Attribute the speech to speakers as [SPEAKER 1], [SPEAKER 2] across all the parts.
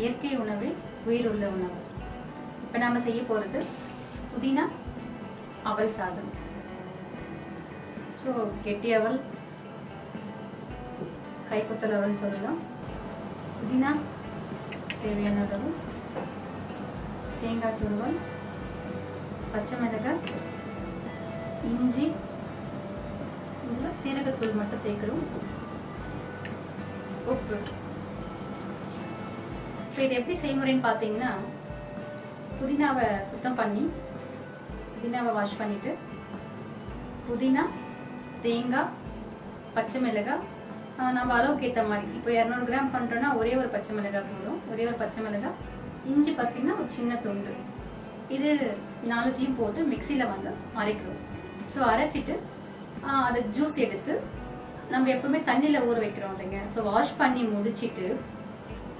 [SPEAKER 1] இயற்கை உணவே உள்ள உணவு. இப்போ நாம் செய்ய போகிறது புதினா அவல் சாதம். ஸோ கெட்டி அவல் கைக்குத்தல் அவல் சொல்லலாம். புதினா தேவையான அளவு. தேங்காய் துருவல் பச்சை மிளகாய் இஞ்சி இதில் சீரகத்தூள் மட்டும் சேர்க்குறோம். உப்பு. இப்போ இது எப்படி செய்முறைன்னு பார்த்தீங்கன்னா புதினாவை சுத்தம் பண்ணி புதினாவை வாஷ் பண்ணிட்டு புதினா தேங்காய் பச்சை மிளகாய் நம்ம அளவுக்கு ஏற்ற மாதிரி. இப்போ இரநூறு கிராம் பண்ணுறோன்னா ஒரே ஒரு பச்சை மிளகாய் போதும். ஒரே ஒரு பச்சை மிளகாய். இஞ்சி பார்த்தீங்கன்னா ஒரு சின்ன துண்டு. இது நாலுத்தையும் போட்டு மிக்சியில் வந்து அரைக்கிறோம் ஸோ அரைச்சிட்டு அதை ஜூஸ் எடுத்து நம்ம எப்பவுமே தண்ணியில் ஊற வைக்கிறோம் இல்லைங்க. ஸோ வாஷ் பண்ணி முடிச்சுட்டு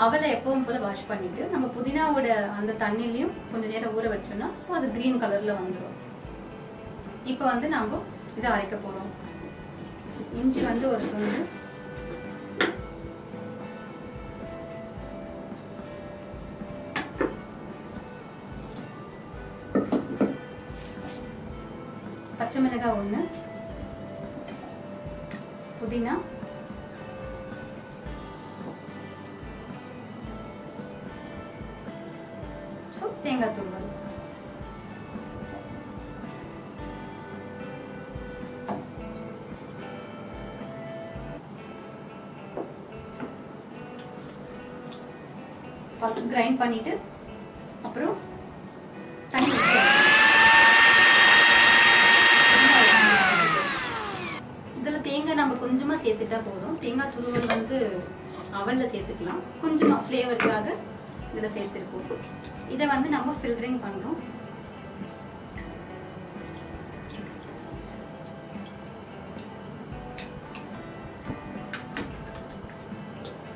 [SPEAKER 1] அவளை எப்பவும் போல வாஷ் பண்ணிட்டு நம்ம புதினாவோட அந்த தண்ணிலையும் கொஞ்சம் நேரம் ஊற வச்சோம்னா ஸோ அது க்ரீன் கலர்ல வந்துடும் இப்போ வந்து நம்ம இதை அரைக்க போறோம். இஞ்சி வந்து ஒரு துண்டு. பச்சை மிளகாய் ஒன்று புதினா. ஸோ தேங்காய் துருவல் ஃபர்ஸ்ட் கிரைண்ட் பண்ணிட்டு அப்புறம் தண்ணி ஊத்தணும். இதுல தேங்காய் நம்ம கொஞ்சமா சேர்த்துட்டா போதும். தேங்காய் துருவல் வந்து அவல்ல சேர்த்துக்கலாம். கொஞ்சமா ஃப்ளேவருக்காக இதில் சேர்த்துருக்கோம். இதை வந்து நம்ம ஃபில்டரிங் பண்ணுறோம்.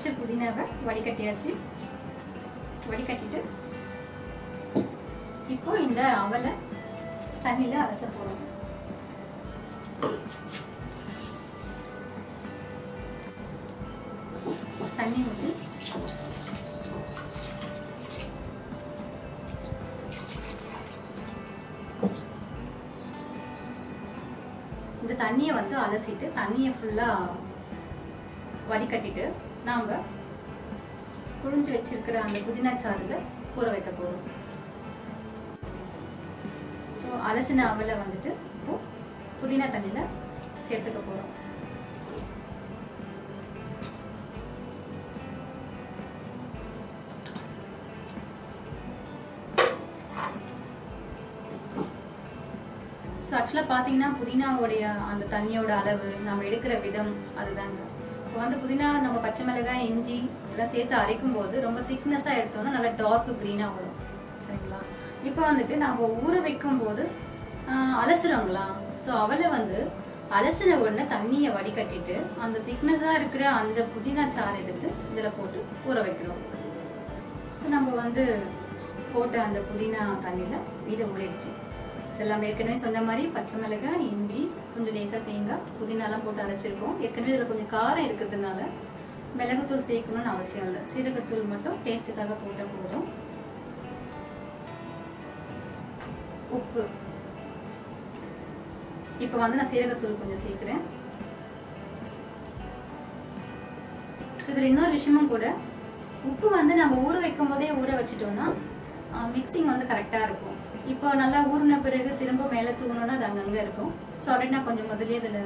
[SPEAKER 1] சரி புதினாவை வடிகட்டியாச்சு. வடிகட்டிட்டு இப்போ இந்த அவலை தண்ணியில் அலச போகிறோம் தண்ணி ஊற்றி தண்ணியை வந்து அலசிட்டு தண்ணியை ஃபுல்லாக வடிகட்டிட்டு நாம் புழிஞ்சு வச்சிருக்கிற அந்த புதினா சாறில் ஊற வைக்க போகிறோம் ஸோ அலசின அவலை வந்துட்டு இப்போ புதினா தண்ணியில் சேர்த்துக்க போகிறோம் ஸோ ஆக்சுவலாக பார்த்தீங்கன்னா புதினாவுடைய அந்த தண்ணியோட அளவு நம்ம எடுக்கிற விதம் அதுதாங்க. இப்போ வந்து புதினா நம்ம பச்சை மிளகாய் இஞ்சி எல்லாம் சேர்த்து அரைக்கும் போது ரொம்ப திக்னஸாக எடுத்தோம்னா நல்லா டார்க் க்ரீனாக வரும். சரிங்களா? இப்போ வந்துட்டு நம்ம ஊற வைக்கும் போது அலசுறோங்களா? ஸோ அவளை வந்து அலசின உடனே தண்ணியை வடிகட்டிட்டு அந்த திக்னஸாக இருக்கிற அந்த புதினா சாறு எடுத்து இதில் போட்டு ஊற வைக்கிறோம். ஸோ நம்ம வந்து போட்ட அந்த புதினா தண்ணியில் இதை ஊறிடுச்சு. இதெல்லாம் ஏற்கனவே சொன்ன மாதிரி பச்சை மிளகாய் இஞ்சி கொஞ்சம் லேசாக தேங்காய் புதினாலாம் போட்டு அரைச்சிருக்கோம். ஏற்கனவே இதில் கொஞ்சம் காரம் இருக்கிறதுனால மிளகுத்தூள் சேர்க்கணும்னு அவசியம் இல்லை. சீரகத்தூள் மட்டும் டேஸ்ட்டுக்காக போட்டால் போதும். உப்பு. இப்போ வந்து நான் சீரகத்தூள் கொஞ்சம் சேர்க்குறேன். ஸோ இதில் இன்னொரு விஷயமும் கூட உப்பு வந்து நம்ம ஊற வைக்கும் போதே ஊற வச்சிட்டோம்னா மிக்சிங் வந்து கரெக்டாக இருக்கும். இப்போ நல்லா ஊறின பிறகு திரும்ப மேலே தூங்கணும்னா அது அங்கங்கே இருக்கும். ஸோ ஆல்ரெடி நான் கொஞ்சம் முதலே இதில்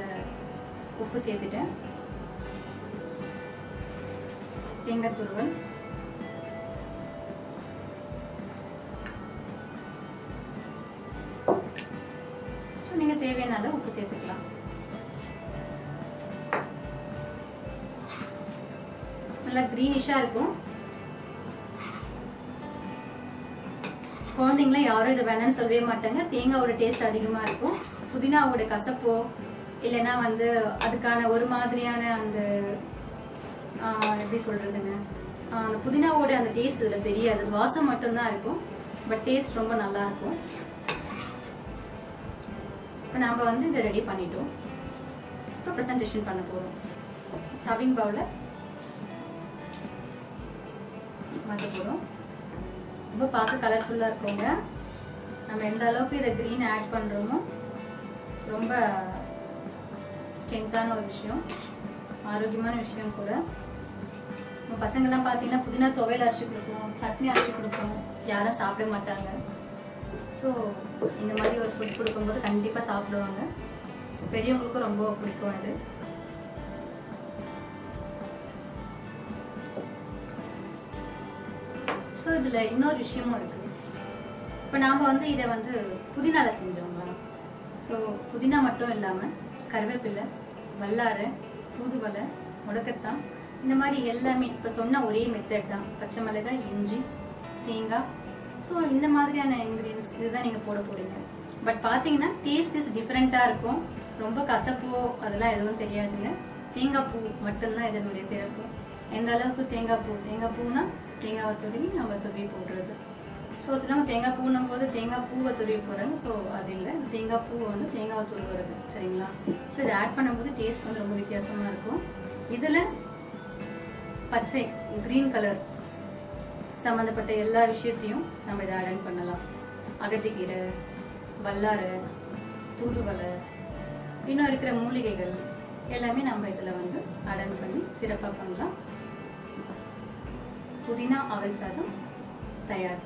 [SPEAKER 1] உப்பு சேர்த்துட்டேன். தேங்காய் துருவல். ஸோ நீங்கள் தேவையான உப்பு சேர்த்துக்கலாம். நல்லா க்ரீனிஷாக இருக்கும். குழந்தைங்களாம் யாரும் இதை வேணாம்னு சொல்லவே மாட்டாங்க. தேங்காவோட டேஸ்ட் அதிகமாக இருக்கும். புதினாவோட கசப்போ இல்லைன்னா வந்து அதுக்கான ஒரு மாதிரியான அந்த எப்படி சொல்கிறதுங்க அந்த புதினாவோட அந்த டேஸ்ட் இதில் தெரியாது. வாசம் மட்டும்தான் இருக்கும். பட் டேஸ்ட் ரொம்ப நல்லா இருக்கும். இப்போ நாம் வந்து இதை ரெடி பண்ணிட்டோம். இப்போ ப்ரெசன்டேஷன் பண்ண போகிறோம் சர்விங் பவுலில் மாற்ற போகிறோம் ரொம்ப பார்க்க கலர்ஃபுல்லாக இருக்குங்க. நம்ம எந்த அளவுக்கு இதை க்ரீன் ஆட் பண்ணுறோமோ ரொம்ப ஸ்ட்ரென்த்தான ஒரு விஷயம். ஆரோக்கியமான விஷயம் கூட. நம்ம பசங்கள்லாம் பார்த்தீங்கன்னா புதினா துவையல் அரைச்சி கொடுப்போம் சட்னி அரைச்சி கொடுப்போம். யாரும் சாப்பிட மாட்டாங்க. ஸோ இந்த மாதிரி ஒரு ஃபுட் கொடுக்கும்போது கண்டிப்பாக சாப்பிடுவாங்க. பெரியவங்களுக்கும் ரொம்ப பிடிக்கும் இது ஸோ இதில் இன்னொரு விஷயமும் இருக்குது இப்போ நாம் வந்து இதை வந்து புதினால செஞ்சோங்களா ஸோ புதினா மட்டும் இல்லாமல் கருவேப்பிலை வல்லாறு தூதுவலை முடக்கத்தான் இந்த மாதிரி எல்லாமே இப்போ சொன்ன ஒரே மெத்தட் தான். பச்சை மிளகாய் இஞ்சி தேங்காய். ஸோ இந்த மாதிரியான இன்க்ரீடியன்ஸ் இதுதான் நீங்கள் போட போகிறீங்க பட் பார்த்தீங்கன்னா டேஸ்ட் இஸ் டிஃப்ரெண்ட்டாக இருக்கும். ரொம்ப கசப்போ அதெல்லாம் எதுவும் தெரியாதுங்க. தேங்காய் பூ மட்டும்தான் இதனுடைய சிறப்பு. எந்த அளவுக்கு தேங்காய் பூ? தேங்காய் பூனா தேங்காவை துருவி நம்ம துருவி போடுறது. ஸோ சிலவங்க தேங்காய் பூனும் போது தேங்காய் பூவை துருவி போடுறாங்க. ஸோ அது இல்லை. தேங்காய் பூவை வந்து தேங்காவை துருவுறது. சரிங்களா? ஸோ இதை ஆட் பண்ணும்போது டேஸ்ட் வந்து ரொம்ப வித்தியாசமாக இருக்கும். இதில் பச்சை க்ரீன் கலர் சம்மந்தப்பட்ட எல்லா விஷயத்தையும் நம்ம இதை அடன் பண்ணலாம். அகத்திக்கீரை வல்லாறு தூதுவளை இன்னும் இருக்கிற மூலிகைகள் எல்லாமே நம்ம இதில் வந்து அடன் பண்ணி சிறப்பாக பண்ணலாம். புதினா அவல் சாதம் தயார்